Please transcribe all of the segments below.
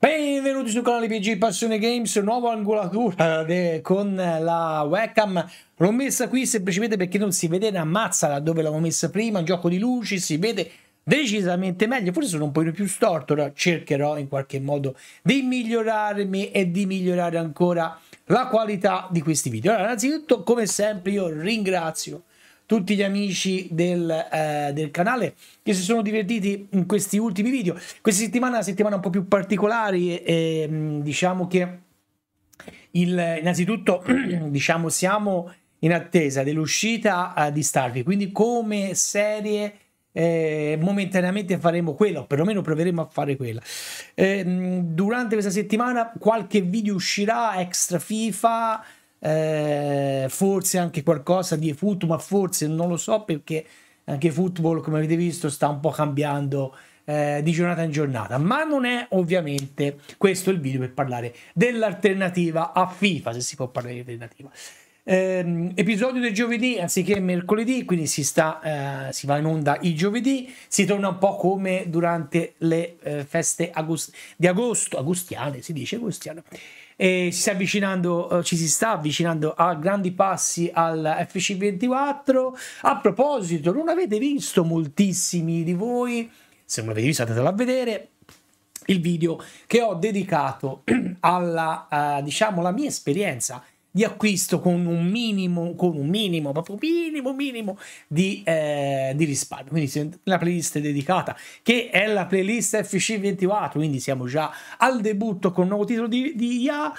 Benvenuti sul canale PG Passione Games, nuova angolatura de, con la webcam. L'ho messa qui semplicemente perché non si vede una mazza da dove l'avevo messa prima, gioco di luci, si vede decisamente meglio, forse sono un po' più storto, ora cercherò in qualche modo di migliorarmi e di migliorare ancora la qualità di questi video. Allora, innanzitutto, come sempre, io ringrazio tutti gli amici del, eh, del, canale che si sono divertiti in questi ultimi video. Questa settimana è una settimana un po' più particolare e, e diciamo che il, innanzitutto diciamo siamo in attesa dell'uscita uh, di Starfield, quindi come serie eh, momentaneamente faremo quella, o perlomeno proveremo a fare quella. Eh, durante questa settimana qualche video uscirà extra FIFA, eh, forse anche qualcosa di football, ma forse non lo so perché anche football, come avete visto, sta un po' cambiando eh, di giornata in giornata. Ma non è ovviamente questo il video per parlare dell'alternativa a FIFA, se si può parlare di alternativa. Eh, episodio del giovedì anziché mercoledì, quindi si, sta, eh, si va in onda il giovedì, si torna un po' come durante le eh, feste agost- di agosto, agostiane si dice agostiano e si avvicinando, eh, ci si sta avvicinando a grandi passi al FC24. A proposito, non avete visto moltissimi di voi, se non l'avete visto andatelo a vedere, il video che ho dedicato alla, uh, diciamo, mia esperienza di acquisto con un minimo, con un minimo, proprio minimo, minimo di, eh, di risparmio. Quindi la playlist dedicata, che è la playlist FC24, quindi siamo già al debutto con un nuovo titolo di, di IA.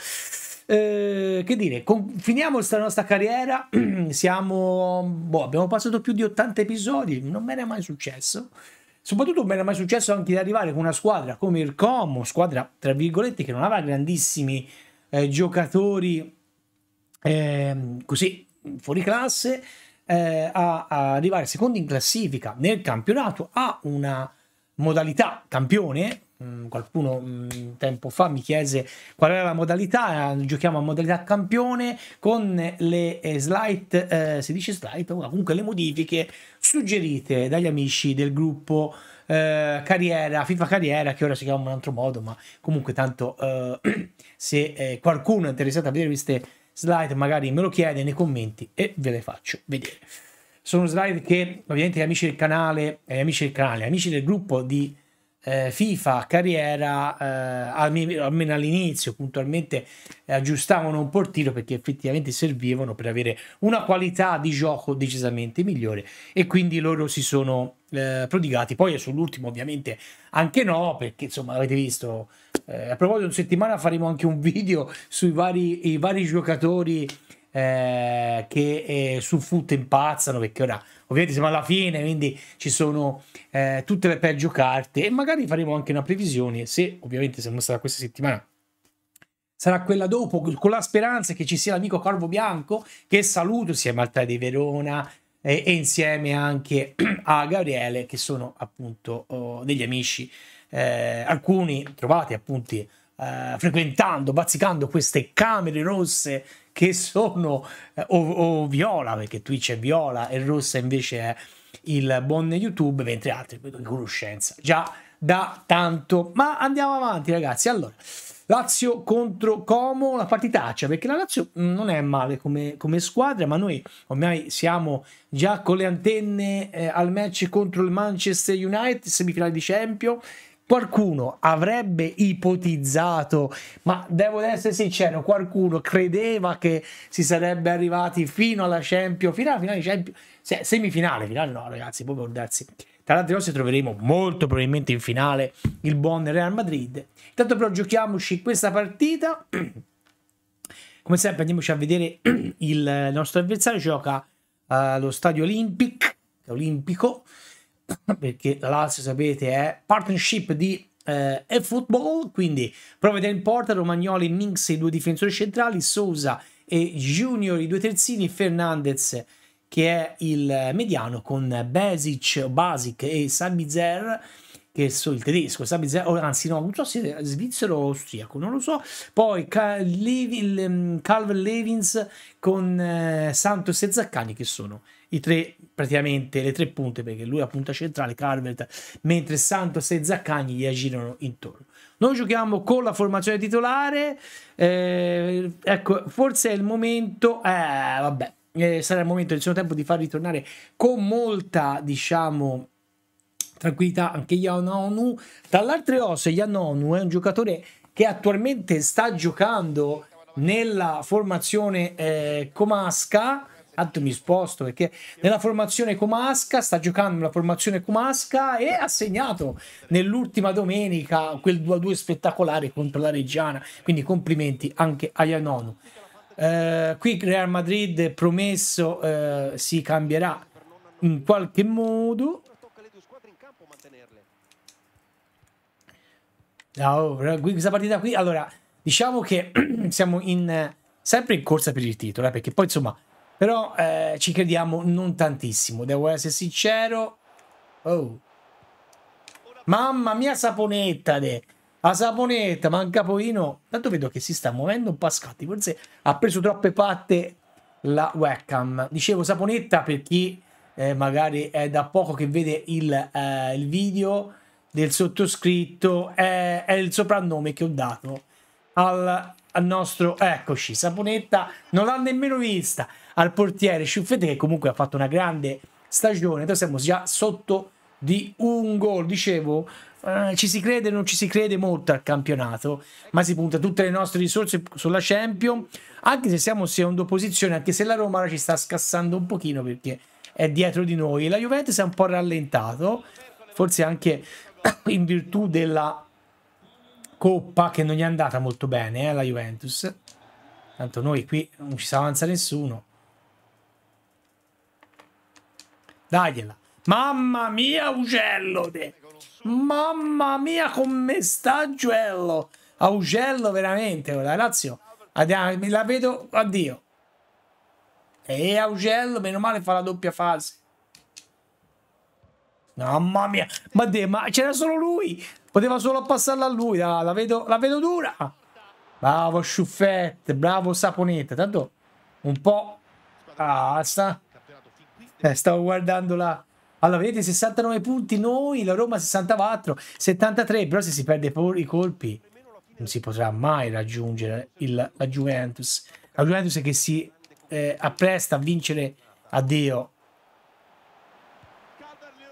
Eh, che dire, con, finiamo questa nostra carriera, siamo, boh, abbiamo passato più di 80 episodi, non me ne è mai successo. Soprattutto non mi era mai successo anche di arrivare con una squadra come il Como, squadra tra virgolette che non aveva grandissimi eh, giocatori eh, così fuori classe eh, a, a, arrivare secondo in classifica nel campionato a una modalità campione. Mm, qualcuno mm, tempo fa mi chiese qual era la modalità giochiamo a modalità campione con le eh, slide eh, si dice slide comunque le modifiche suggerite dagli amici del gruppo eh, carriera, FIFA carriera, che ora si chiama in un altro modo, ma comunque tanto eh, se eh, qualcuno è interessato a vedere queste slide magari me lo chiede nei commenti e ve le faccio vedere. Sono slide che ovviamente gli amici del canale, gli amici del canale, gli amici del gruppo di eh, FIFA carriera, eh, almeno all'inizio puntualmente eh, aggiustavano un po' il tiro perché effettivamente servivano per avere una qualità di gioco decisamente migliore e quindi loro si sono eh, prodigati. Poi sull'ultimo ovviamente anche no perché insomma avete visto, eh, a proposito una settimana faremo anche un video sui vari, vari giocatori eh, che eh, su foot impazzano perché ora ovviamente siamo alla fine quindi ci sono eh, tutte le peggio carte e magari faremo anche una previsione se ovviamente siamo stati questa settimana sarà quella dopo con la speranza che ci sia l'amico Corvo Bianco che saluto insieme al 3 di Verona e, e, insieme anche a Gabriele che sono appunto oh, degli amici eh, alcuni trovati appunto eh, frequentando, bazzicando queste camere rosse che sono eh, o, o, viola, perché Twitch è viola e rossa invece è il buon YouTube, mentre altri di conoscenza già da tanto. Ma andiamo avanti, ragazzi. Allora, Lazio contro Como, una partitaccia, perché la Lazio non è male come, come squadra, ma noi ormai siamo già con le antenne eh, al match contro il Manchester United, semifinale di Champions Qualcuno avrebbe ipotizzato, ma devo essere sincero, qualcuno credeva che si sarebbe arrivati fino alla Champions, fino alla finale Champions, semifinale, finale no ragazzi, poi per darsi. Tra l'altro oggi troveremo molto probabilmente in finale il buon Real Madrid. Intanto però giochiamoci questa partita. Come sempre andiamoci a vedere il nostro avversario, gioca allo uh, stadio Olympic, olimpico, perché la Lazio sapete è partnership di eh, eFootball, quindi Provident Porter, Romagnoli, Minx i due difensori centrali, Sousa e Junior i due terzini, Fernandez che è il mediano con Basic, Basic e Sabizer che so il tedesco, Sabizer, anzi no, non so se è svizzero o austriaco, non lo so. Poi Levin, Calvin Levins con eh, Santos e Zaccani che sono i tre, praticamente le tre punte, perché lui è la punta centrale, Calvert, mentre Santos e Zaccagni gli aggirano intorno. Noi giochiamo con la formazione titolare. Eh, ecco, forse è il momento. Eh, vabbè, eh, sarà il momento del suo tempo di far ritornare con molta, diciamo, tranquillità anche Yanonu. Dall'altre ossa, Yanonu è un giocatore che attualmente sta giocando nella formazione eh, Comasca tanto mi sposto perché nella formazione Comasca sta giocando nella formazione Comasca e ha segnato nell'ultima domenica quel 2-2 spettacolare contro la Reggiana. Quindi complimenti anche a Ianonu eh, qui Real Madrid promesso eh, si cambierà in qualche modo. No, questa partita qui. Allora diciamo che siamo in sempre in corsa per il titolo eh, perché poi insomma però eh, ci crediamo non tantissimo, devo essere sincero. Oh. Mamma mia saponetta, de. La saponetta, manca pochino. Tanto vedo che si sta muovendo un scatti. Forse ha preso troppe patte la webcam. Dicevo saponetta per chi eh, magari è da poco che vede il, eh, il video del sottoscritto. È, è, il soprannome che ho dato al, al nostro... Eccoci, saponetta. Non l'ha nemmeno vista al portiere Sciuffete che comunque ha fatto una grande stagione. Noi siamo già sotto di un gol. Dicevo, eh, ci si crede non ci si crede molto al campionato, ma si punta tutte le nostre risorse sulla Champions, anche se siamo in seconda posizione, anche se la Roma ci sta scassando un pochino perché è dietro di noi. La Juventus è un po' rallentato, forse anche in virtù della Coppa che non gli è andata molto bene, eh, la Juventus. Tanto noi qui non ci sa avanza nessuno. Dagliela. Mamma mia, ugello. De. Mamma mia, come sta ugello. Augello veramente, la Lazio. La vedo, addio. E Augello, meno male fa la doppia fase. Mamma mia, ma, de, ma c'era solo lui. Poteva solo passarla a lui. La, la, vedo, la vedo dura. Bravo Sciuffette, bravo Saponetta. Tanto un po'... Ah, sta... Eh, stavo guardando la... Allora, vedete, 69 punti noi, la Roma 64, 73, però se si perde i colpi non si potrà mai raggiungere il, la Juventus. La Juventus che si eh, appresta a vincere a Dio.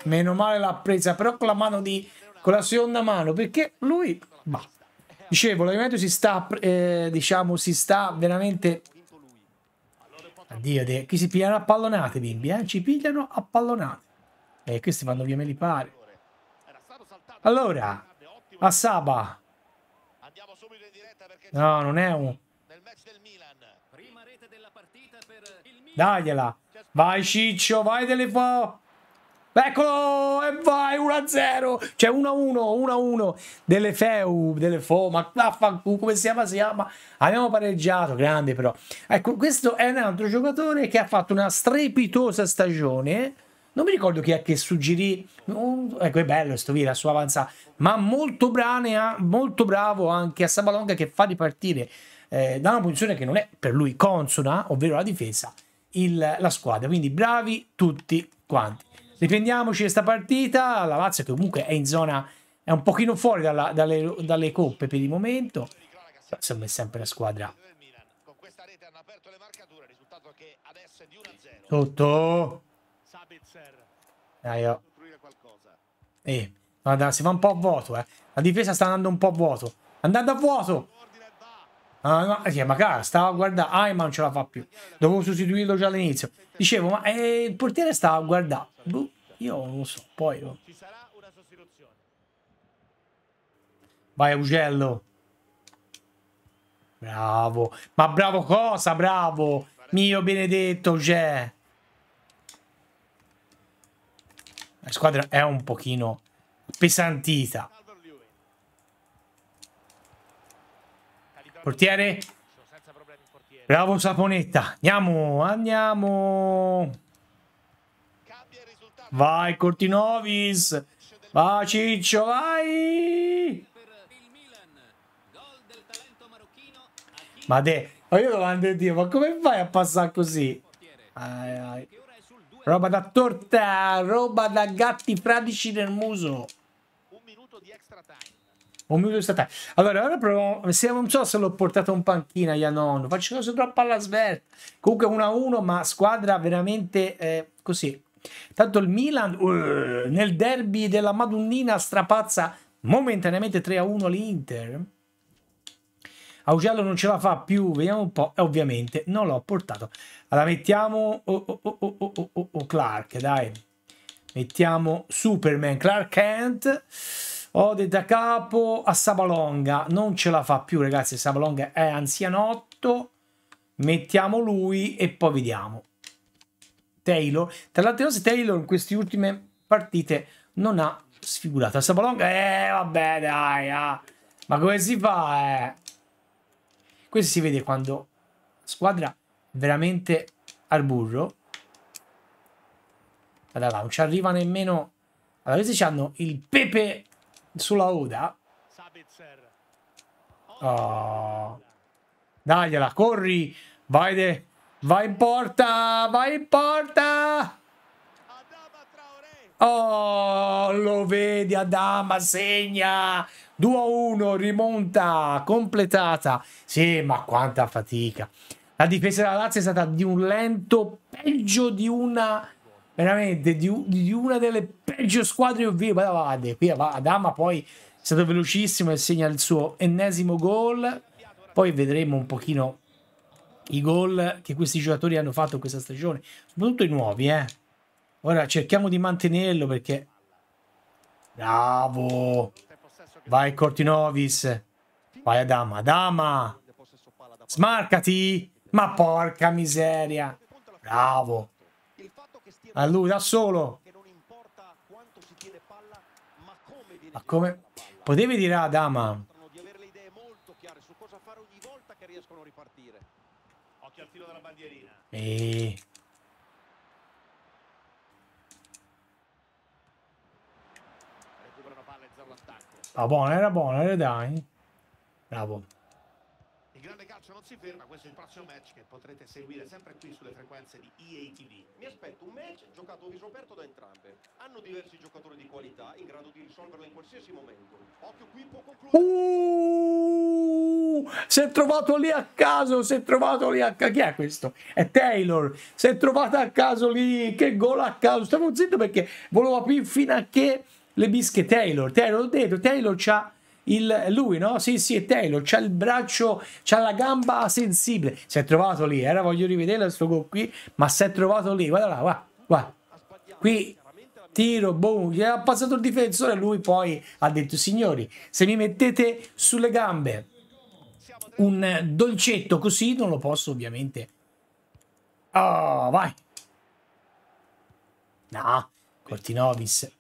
Meno male l'ha presa, però con la mano di... con la seconda mano, perché lui... Bah. Dicevo, la Juventus si sta, eh, diciamo, si sta veramente Addio, de... qui si pigliano a pallonate, bimbi, eh? Ci pigliano a pallonate. E questi vanno via me li pare. Allora, a Saba. No, non è un... Dagliela. Vai Ciccio, vai Telefo. Eccolo e vai 1-0. Cioè 1-1, 1-1 delle Feu, delle Fo, ma come si chiama? Si chiama. Abbiamo pareggiato, grande però. Ecco, questo è un altro giocatore che ha fatto una strepitosa stagione. Non mi ricordo chi è che suggerì. ecco, è bello sto via, la sua avanza, ma molto, brane, molto bravo anche a Sabalonga che fa ripartire eh, da una posizione che non è per lui consona, ovvero la difesa, il, la squadra. Quindi bravi tutti quanti. Riprendiamoci questa partita. La Lazio che comunque è in zona, è un pochino fuori dalla, dalle, dalle, coppe per il momento. Insomma è sempre la squadra. Tutto. Dai, oh. Eh, guarda, si va un po' a vuoto, eh. La difesa sta andando un po' a vuoto. Andando a vuoto. Ah, no, eh, ma cara, stava a guardare. Ayman non ce la fa più. Dovevo sostituirlo già all'inizio. Dicevo, ma eh, il portiere stava a guardare. Boh, io non lo so. Poi. Oh. Vai, Ugello. Bravo. Ma bravo cosa? Bravo. Mio benedetto, c'è. La squadra è un pochino pesantita. Portiere. Bravo Saponetta. Andiamo, andiamo. Vai Cortinovis. Vai Ciccio, vai. Ma de, ma io domando Dio, ma come fai a passare così? Ai, ai. Roba da torta, roba da gatti fradici nel muso. Un minuto di extra time. Un minuto statale. Allora, ora proviamo. Se non so se l'ho portato in panchina, Ianon. Faccio cose troppo alla svelta. Comunque 1-1, ma squadra veramente eh, così. Tanto il Milan uh, nel derby della Madonnina strapazza momentaneamente 3-1 l'Inter. Augello non ce la fa più, vediamo un po'. E ovviamente non l'ho portato. Allora mettiamo oh, oh, oh, oh, oh, oh Clark, dai. Mettiamo Superman, Clark Kent. Ode da capo a Sabalonga. Non ce la fa più, ragazzi. Sabalonga è anzianotto. Mettiamo lui e poi vediamo. Taylor. Tra cose, Taylor in queste ultime partite non ha sfigurato. Sabalonga, eh, vabbè, dai. Ah. Ma come si fa, eh? Questo si vede quando squadra veramente al burro. Guarda non ci arriva nemmeno... Allora, questi hanno il pepe sulla Oda. Oh. Dagliela, corri. Vai, de... vai in porta, vai in porta. Oh, lo vedi Adama, segna. 2-1, rimonta completata. Sì, ma quanta fatica. La difesa della Lazio è stata di un lento peggio di una veramente di, di una delle peggio squadre che ho visto. Guardate, qui Adama poi è stato velocissimo e segna il suo ennesimo gol. Poi vedremo un pochino i gol che questi giocatori hanno fatto questa stagione, soprattutto i nuovi, eh. Ora cerchiamo di mantenerlo perché Bravo! Vai Cortinovis. Vai Adama. Adama! Smarcati! Ma porca miseria! Bravo! A lui da solo! Ma come... Potevi dire Adama? E... Ah, buono, era buono, era dai. Bravo. Grande calcio non si ferma, questo è il prossimo match che potrete seguire sempre qui sulle frequenze di EA TV. Mi aspetto un match giocato a viso aperto da entrambe. Hanno diversi giocatori di qualità in grado di risolverlo in qualsiasi momento. Occhio qui può concludere. Uh, si è trovato lì a caso, si è trovato lì a caso. Chi è questo? È Taylor. Si è trovato a caso lì. Che gol a caso. Stavo zitto perché volevo aprire fino a che le bische Taylor. Taylor, ho detto, Taylor c'ha il, lui, no? Sì, sì, è Taylor, c'ha il braccio, c'ha la gamba sensibile. Si è trovato lì, era voglio rivedere questo gol qui, ma si è trovato lì, guarda là, guarda, guarda. Qui tiro, boom, gli ha passato il difensore, lui poi ha detto, signori, se mi mettete sulle gambe un dolcetto così, non lo posso ovviamente. Oh, vai. No, Cortinovis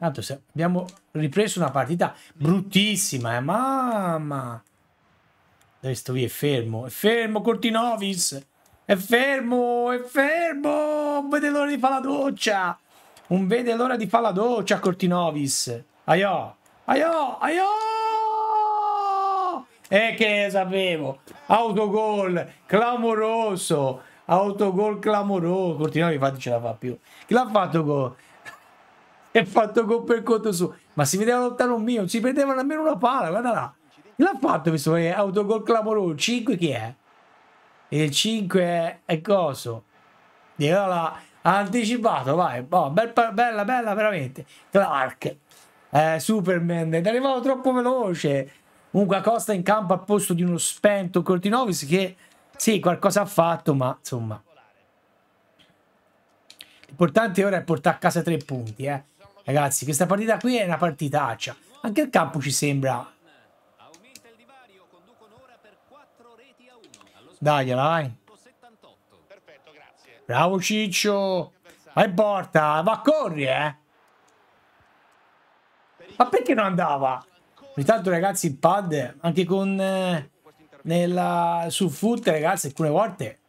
Tanto abbiamo ripreso una partita bruttissima, eh. Mamma. Dove sto via? È fermo. È fermo Cortinovis. È fermo. È fermo. Non vede l'ora di fare la doccia. Non vede l'ora di fare la doccia Cortinovis. Aiò. Aiò. Aiò. E che sapevo. Autogol. Clamoroso. Autogol clamoroso. Cortinovis infatti ce la fa più. Chi l'ha fatto gol? è fatto con per conto suo. Ma si vedeva lontano un mio, si perdeva nemmeno una pala, guarda là. L'ha fatto questo autogol clamoroso. 5 chi è? Il 5 è, è coso. Allora ha anticipato, vai. Oh, bel, bella, bella, veramente. Clark. Eh, Superman. È arrivato troppo veloce. Comunque Acosta in campo al posto di uno spento Cortinovis che sì, qualcosa ha fatto, ma insomma. L'importante ora è portare a casa tre punti, eh. Ragazzi, questa partita qui è una partitaccia. Anche il campo ci sembra... Dagliela, vai. Bravo Ciccio. Vai porta. Va a corri, eh. Ma perché non andava? Intanto, ragazzi, il pad, anche con... Eh, nella, su foot, ragazzi, alcune volte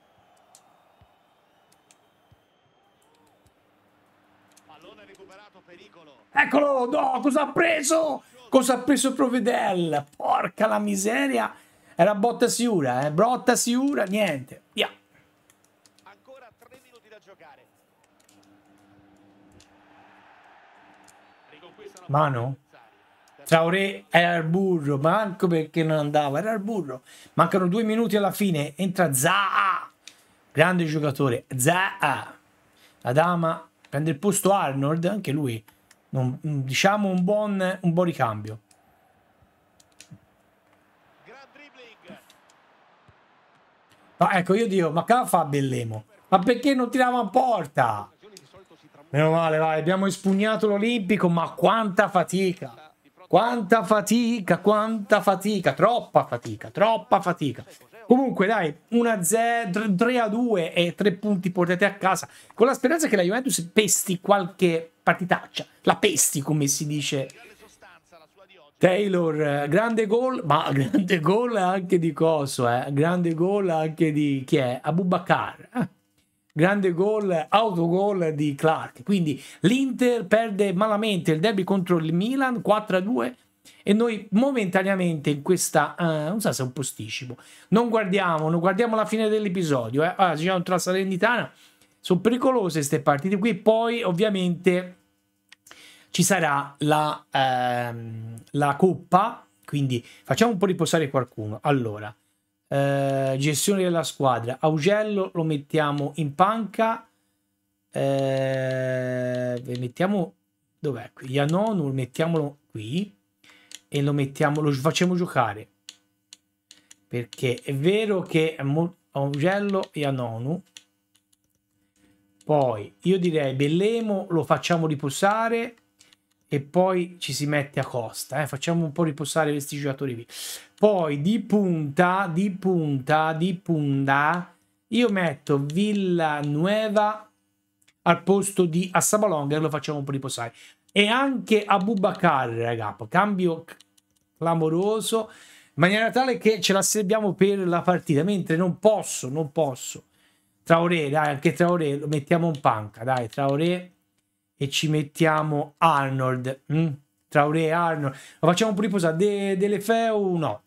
Eccolo, no, cosa ha preso? Cosa ha preso Provedel? Porca la miseria. Era botta sicura, eh? Brotta sicura, niente. Via. Ancora tre minuti da giocare. Mano? Traoré era al burro, manco perché non andava, era al burro. Mancano due minuti alla fine, entra Zaha, grande giocatore, Zaha. La dama prende il posto Arnold, anche lui, non, diciamo un buon, un buon ricambio. Ma ecco, io dico, ma che fa Bellemo? Ma perché non tirava a porta? Meno male, vai, abbiamo espugnato l'Olimpico, ma quanta fatica! Quanta fatica, quanta fatica, troppa fatica, troppa fatica. Comunque, dai, 1-0, 3 a 2 e 3 punti portati a casa. Con la speranza che la Juventus pesti qualche partitaccia. La pesti, come si dice. Taylor, grande gol, ma grande gol anche di Coso, eh? Grande gol anche di chi è? Abubakar. Eh? grande gol, autogol di Clark. Quindi l'Inter perde malamente il derby contro il Milan 4-2 e noi momentaneamente in questa uh, non so se è un posticipo non guardiamo non guardiamo la fine dell'episodio eh. ah, diciamo tra Salernitana sono pericolose queste partite qui poi ovviamente ci sarà la, ehm, la coppa quindi facciamo un po' riposare qualcuno allora eh, gestione della squadra. Augello lo mettiamo in panca. Eh, mettiamo dov'è qui? Ianonu mettiamolo qui e lo mettiamo, lo facciamo giocare perché è vero che Augello e Anonu poi io direi Bellemo lo facciamo riposare e poi ci si mette a costa. Eh? Facciamo un po' riposare questi giocatori. Poi di punta, di punta, di punta, io metto Villanueva al posto di Assabalonga e lo facciamo un po' riposare. E anche Abubakar, raga, cambio clamoroso, in maniera tale che ce la serviamo per la partita, mentre non posso, non posso. Traoré, dai, anche Traoré lo mettiamo in panca, dai, Traoré e ci mettiamo Arnold. Mm? Traoré e Arnold. Lo facciamo po' riposare. De, delle Feu no.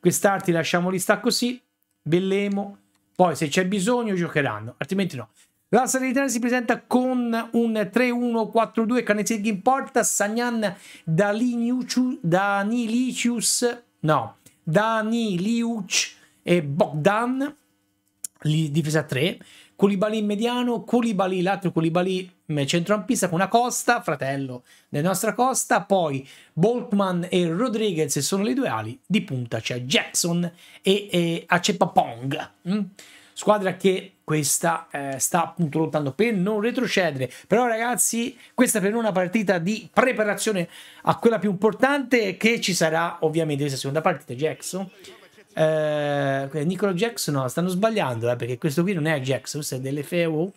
Quest'arti lasciamoli sta così. Bellemo. Poi se c'è bisogno giocheranno, altrimenti no. La Salernitana si presenta con un 3-1-4-2, Canezeghi in porta, Sagnan, Danilicius, no, Daniliuc e Bogdan, difesa 3, Colibali in mediano, Colibali, l'altro Colibali centrocampista con una Costa, fratello della nostra Costa, poi Boltman e Rodriguez sono le due ali, di punta c'è Jackson e, e Acepapong. Mm? Squadra che questa eh, sta appunto lottando per non retrocedere. Però ragazzi, questa per una partita di preparazione a quella più importante che ci sarà ovviamente questa seconda partita Jackson eh, Nicolo Jackson no, stanno sbagliando eh, perché questo qui non è Jackson, questo è delle FEO.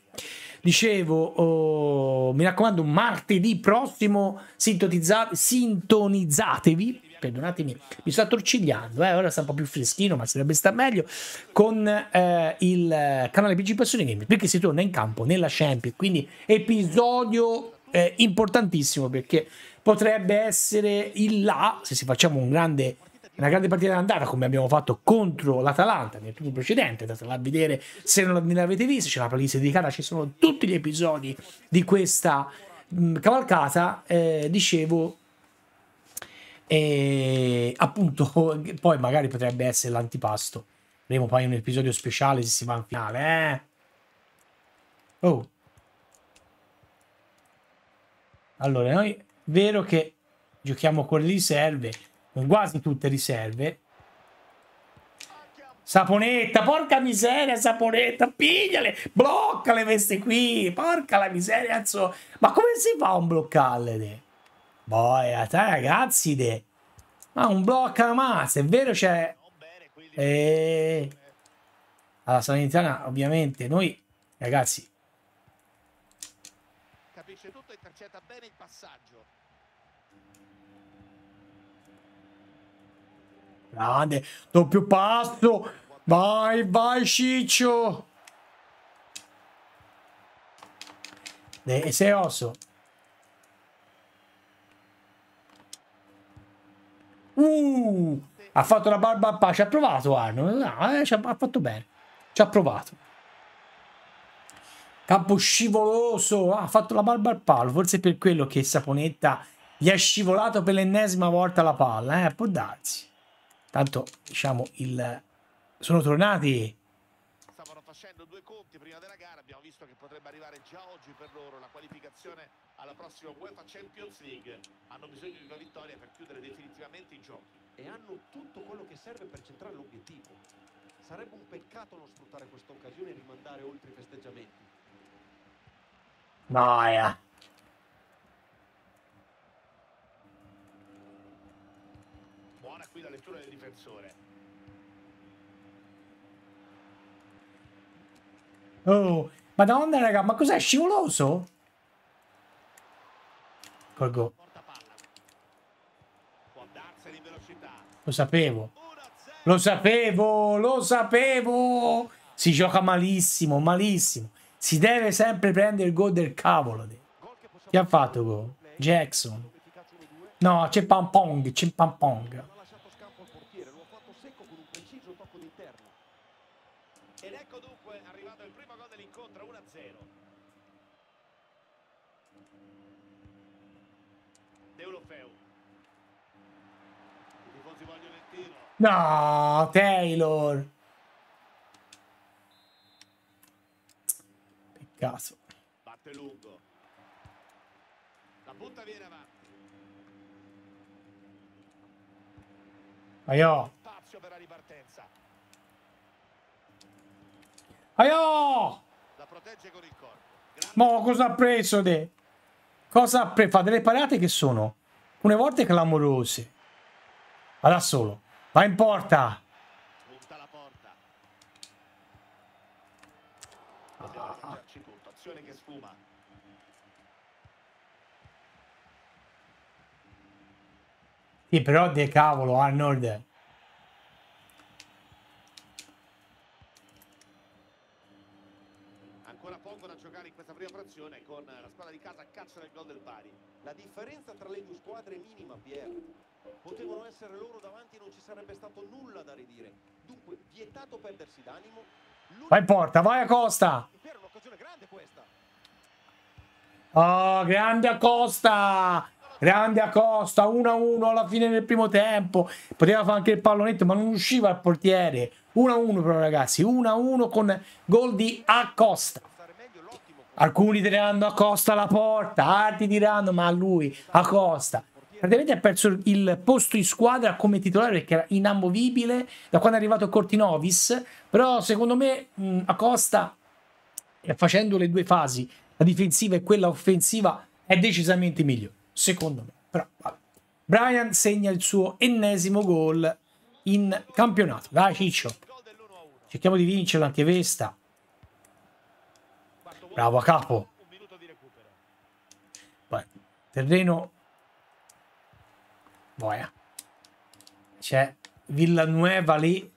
Dicevo, oh, mi raccomando, martedì prossimo sintonizzatevi. Perdonatemi, mi sto attorcigliando, eh, ora sta un po' più freschino, ma sarebbe sta meglio. Con eh, il canale PG Passione Game perché si torna in campo nella Champions. Quindi, episodio eh, importantissimo perché potrebbe essere il là, se si facciamo un grande una grande partita d'andata come abbiamo fatto contro l'Atalanta nel turno precedente, andatela a vedere se non l'avete vista, c'è una playlist dedicata, ci sono tutti gli episodi di questa cavalcata, eh, dicevo, e appunto poi magari potrebbe essere l'antipasto, avremo poi un episodio speciale se si va in finale, eh? Oh. Allora, noi, vero che giochiamo con le riserve, con quasi tutte riserve. Saponetta, porca miseria, Saponetta, pigliale, bloccale queste qui, porca la miseria, azzo. Ma come si fa a un bloccarle? Poi, te ragazzi, de. Ma un blocca la mazza, è vero c'è... Eh... Alla Salernitana, ovviamente, noi, ragazzi... Capisce tutto e intercetta bene il passaggio. Grande, doppio passo. Vai, vai, Ciccio. E sei osso. Uh, ha fatto la barba a pace. Ha provato Arno. No, eh, ha fatto bene. Ci ha provato. Campo scivoloso. Ah, ha fatto la barba al palo. Forse per quello che Saponetta gli è scivolato per l'ennesima volta la palla, eh? Può darsi. Tanto, diciamo, il... sono tornati facendo due conti prima della gara, abbiamo visto che potrebbe arrivare già oggi per loro la qualificazione alla prossima UEFA Champions League. Hanno bisogno di una vittoria per chiudere definitivamente i giochi. E hanno tutto quello che serve per centrare l'obiettivo. Sarebbe un peccato non sfruttare questa occasione e rimandare oltre i festeggiamenti. Noia. Buona qui la lettura del difensore. Oh, madonna raga, ma cos'è scivoloso? Colgo, lo sapevo. 1-0. Lo sapevo, lo sapevo. Si gioca malissimo, malissimo. Si deve sempre prendere il gol del cavolo. Chi ha fatto gol? Jackson. Efficace 1-2. No, c'è Pampong, c'è Pampong. Non ha lasciato scampo al portiere, lo ha fatto secco con un preciso tocco d'interno. Ed ecco dunque arrivato il primo gol dell'incontro 1-0. Deulofeu. I tifosi vogliono il tiro. No, Taylor. Peccato. Batte lungo. La punta viene avanti. Aiò. Spazio per la ripartenza. Aiò. La protegge con il corpo. Grande Mo cosa ha preso de? Cosa ha preso? Fa delle parate che sono alcune volte clamorose. Va da solo. Va in porta. punta alla porta. Dobbiamo mangiarci tutto. Azione che sfuma. Sì, però de cavolo, Arnold. Ancora poco da giocare in questa prima frazione con la squadra di casa a caccia del gol del pari. La differenza tra le due squadre è minima, Pier. Potevano essere loro davanti e non ci sarebbe stato nulla da ridire. Dunque, vietato perdersi d'animo. L'unico- Va in porta, vai grande questa. Oh, grande Acosta. Grande Acosta, 1-1 alla fine del primo tempo. Poteva fare anche il pallonetto, ma non usciva il portiere. 1-1 però ragazzi, 1-1 con gol di Acosta. Alcuni diranno Acosta alla porta, altri diranno ma a lui Acosta. Praticamente ha perso il posto in squadra come titolare perché era inamovibile da quando è arrivato Cortinovis. Però secondo me mh, Acosta, eh, facendo le due fasi, la difensiva e quella offensiva, è decisamente migliore. Secondo me. Però, vabbè. Brian segna il suo ennesimo gol in campionato. Dai Ciccio, Gol dell'1-1. cerchiamo di vincere l'antivesta. Quarto Bravo a capo. Vai. Terreno. Boia. C'è Villanueva lì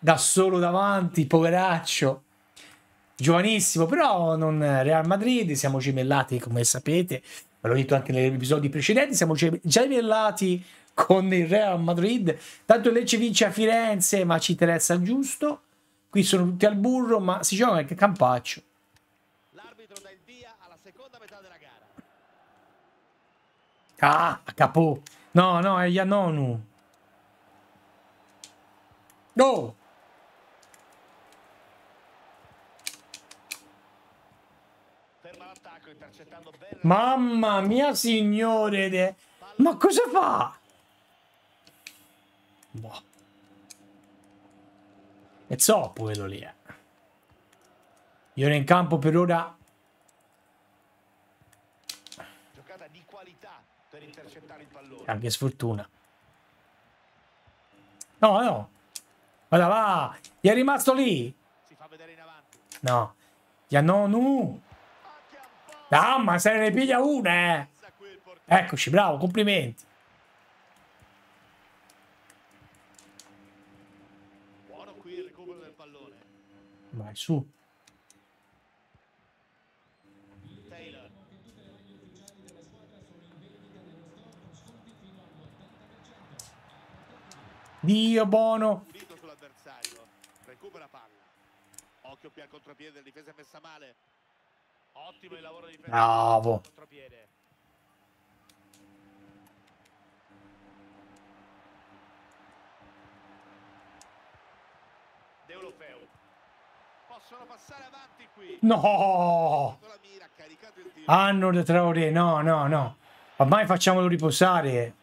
da solo davanti, poveraccio. Giovanissimo, però non Real Madrid, siamo gemellati come sapete, ve l'ho detto anche negli episodi precedenti, siamo gem- gemellati con il Real Madrid. Tanto il Lecce vince a Firenze, ma ci interessa giusto. Qui sono tutti al burro, ma si gioca anche a Campaccio. L'arbitro dà il via alla seconda metà della gara. Ah, a capo. No, no, è Yanonu. No! Mamma mia, signore. de- Ma cosa fa? Boh. È zoppo quello lì. eh. Io in campo per ora. Giocata di per intercettare il pallone. Anche sfortuna. No, no. Guarda, va. Gli è rimasto lì. Si fa vedere in avanti. No. Po'. Ah, ma se ne piglia una, eh. Eccoci, bravo, complimenti. Buono qui il recupero del pallone. Vai su. Dio buono. Occhio qui al contropiede, difesa messa male. Ottimo il lavoro di. Bravo. Contropiede. Deulofeu. Possono passare avanti qui. No! Hanno ah, le Traoré, no, no, no. Ormai facciamolo riposare.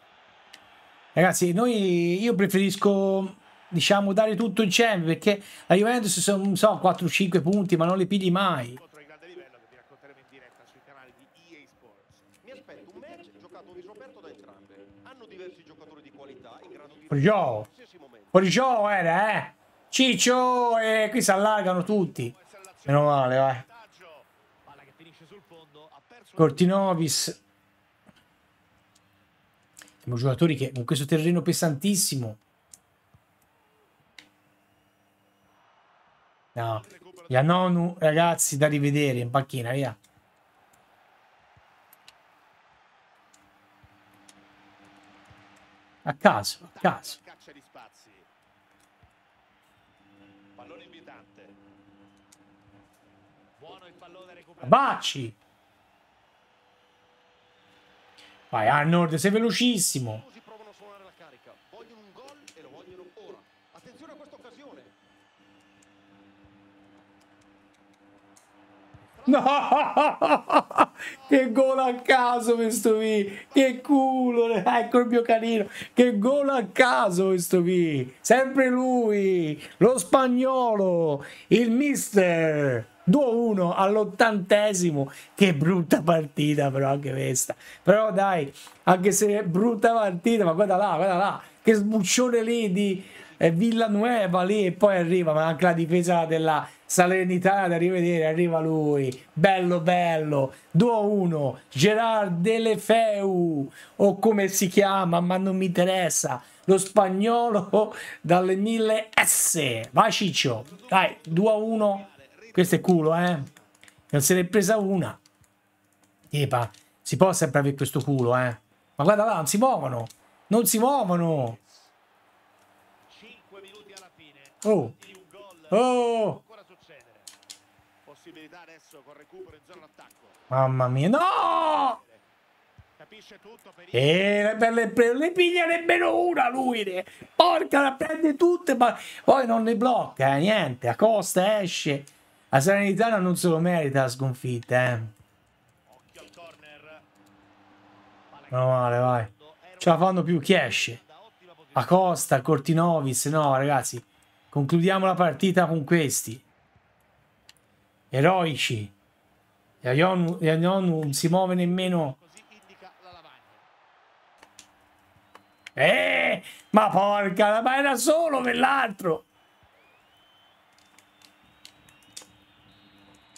Ragazzi, noi io preferisco diciamo dare tutto insieme perché la Juventus sono non so 4-5 punti, ma non le pigli mai. Incontro di grande livello che vi racconteremo in diretta sui canali di EA Sports. Mi aspetto un match giocato di Roberto da entrambe. Hanno diversi giocatori di qualità in grado di Fuori gioco. qualsiasi momento. Fuori gioco era, eh. Ciccio e qui si allargano tutti. Meno male, vai. Vantaggio. Palla che finisce sul fondo, ha perso Cortinovis. Siamo giocatori che con questo terreno pesantissimo. No, Yanonu, ragazzi, da rivedere in panchina, via. A caso, a caso. caccia Attenzione a questa occasione. No! Che gol a caso questo qui! Che culo! Ecco il mio carino! Che gol a caso questo qui! Sempre lui! Lo spagnolo! Il mister! 2-1 all'ottantesimo. Che brutta partita però anche questa. Però dai, anche se è brutta partita, ma guarda là, guarda là. Che sbuccione lì di eh, Villanueva lì e poi arriva, ma anche la difesa della Salernitana da rivedere, arriva lui. Bello bello. 2-1. Gerard Delefeu o come si chiama, ma non mi interessa. Lo spagnolo dalle 1000 S. Vai Ciccio. Dai, 2-1. Questo è culo, eh. Non se n'è presa una. Epa, si può sempre avere questo culo, eh. Ma guarda là, non si muovono. Non si muovono. 5 minuti alla fine. Oh. Oh. Mamma mia. No! Capisce tutto per E per le, per le piglia nemmeno una lui. ne- Porca, la prende tutte, ma poi non le blocca, eh, niente. A costa esce. La Salernitana non se lo merita la sconfitta, eh. Occhio al corner. Meno male, vai. Ce la fanno più chi esce. Acosta, Cortinovis, no ragazzi, concludiamo la partita con questi. Eroici. Ionu non si muove nemmeno. Eh, ma porca, ma era solo per l'altro.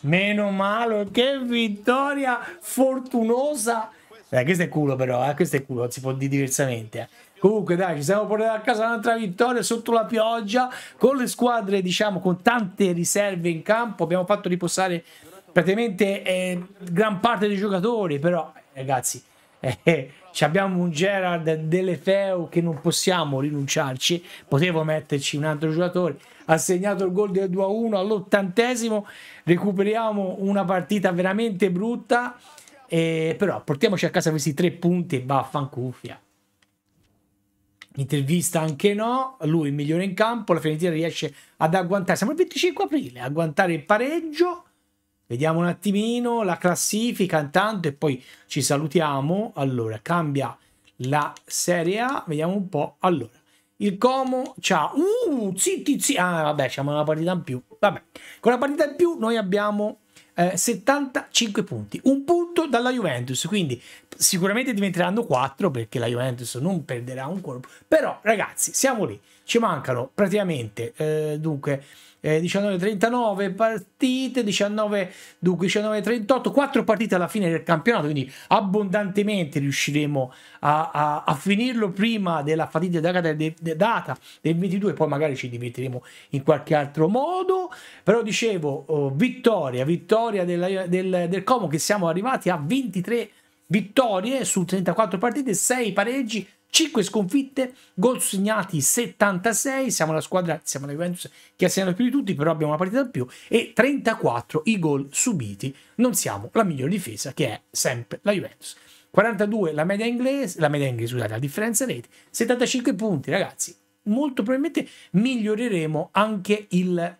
Meno male, che vittoria fortunosa. Eh, questo è culo però, eh, questo è culo, non si può dire diversamente. eh. Comunque dai, ci siamo portati a casa un'altra vittoria sotto la pioggia, con le squadre diciamo con tante riserve in campo, abbiamo fatto riposare praticamente eh, gran parte dei giocatori, però ragazzi, eh, abbiamo un Gerard Delefeu che non possiamo rinunciarci, potevo metterci un altro giocatore, ha segnato il gol del 2-1 all'ottantesimo, recuperiamo una partita veramente brutta, eh, però portiamoci a casa questi tre punti e vaffancuffia. Intervista anche no, lui il migliore in campo, la Fiorentina riesce ad agguantare, siamo il 25 aprile, agguantare il pareggio, vediamo un attimino la classifica intanto e poi ci salutiamo, allora cambia la Serie A, vediamo un po', allora il Como c'ha, uh, zitti, zitti, ah vabbè c'è una partita in più, vabbè, con la partita in più noi abbiamo eh, 75 punti, un punto dalla Juventus, quindi sicuramente diventeranno 4 perché la Juventus non perderà un colpo, però ragazzi siamo lì, ci mancano praticamente eh, dunque eh, 19-39 partite, 19 dunque 19-38, 4 partite alla fine del campionato, quindi abbondantemente riusciremo a, a- a finirlo prima della fatica data, de- data del 22, poi magari ci divertiremo in qualche altro modo, però dicevo oh, vittoria, vittoria della- del, del Como che siamo arrivati a 23 vittorie su 34 partite, 6 pareggi, 5 sconfitte, gol segnati 76, siamo la squadra, siamo la Juventus che ha segnato più di tutti, però abbiamo una partita in più e 34 i gol subiti, non siamo la migliore difesa che è sempre la Juventus. 42 la media inglese, la media inglese, scusate, la differenza reti, 75 punti, ragazzi. Molto probabilmente miglioreremo anche il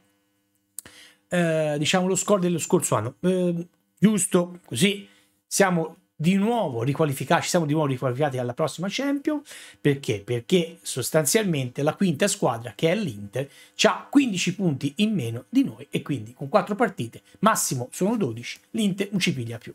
eh, diciamo lo score dello scorso anno. Eh, giusto, così siamo di nuovo riqualificati, ci siamo di nuovo riqualificati alla prossima Champion. Perché? Perché sostanzialmente la quinta squadra, che è l'Inter, ha 15 punti in meno di noi e quindi con 4 partite, massimo sono 12, l'Inter non ci piglia più.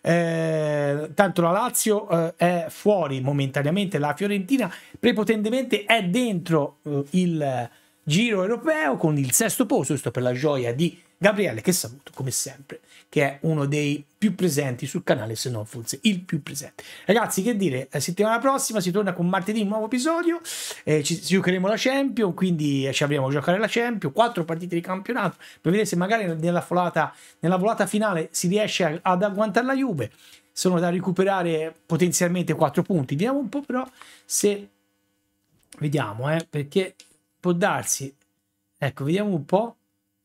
Eh, tanto la Lazio eh, è fuori momentaneamente, la Fiorentina prepotentemente è dentro eh, il giro europeo con il sesto posto, questo per la gioia di Gabriele che saluto come sempre, che è uno dei più presenti sul canale, se non forse il più presente. Ragazzi, che dire, la settimana prossima si torna con martedì un nuovo episodio, eh, ci, ci giocheremo la Champion, quindi eh, ci avremo a giocare la Champion, quattro partite di campionato, per vedere se magari nella volata, nella volata finale si riesce a, ad agguantare la Juve. Sono da recuperare potenzialmente quattro punti. Vediamo un po' però se... Vediamo, eh, perché può darsi... Ecco, vediamo un po'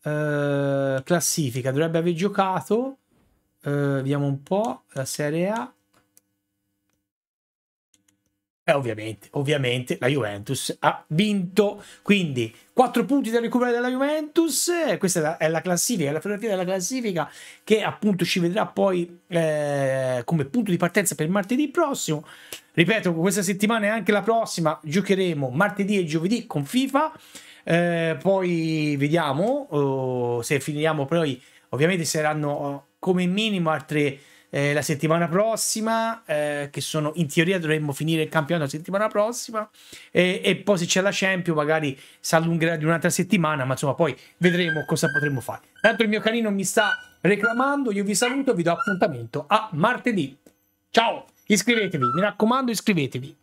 Uh, classifica dovrebbe aver giocato uh, vediamo un po' la Serie A. E ovviamente, ovviamente la Juventus ha vinto. Quindi 4 punti da recuperare dalla Juventus. Eh, questa è la, è la classifica è la fotografia della classifica che appunto ci vedrà poi eh, come punto di partenza per martedì prossimo. Ripeto questa settimana e anche la prossima giocheremo martedì e giovedì con FIFA eh, poi vediamo uh, se finiamo poi ovviamente saranno uh, come minimo altre eh, la settimana prossima eh, che sono in teoria dovremmo finire il campionato la settimana prossima e, e poi se c'è la Champions magari si allungherà di un'altra settimana ma insomma poi vedremo cosa potremo fare. Tanto il mio canino mi sta reclamando io vi saluto vi do appuntamento a martedì. Ciao iscrivetevi mi raccomando iscrivetevi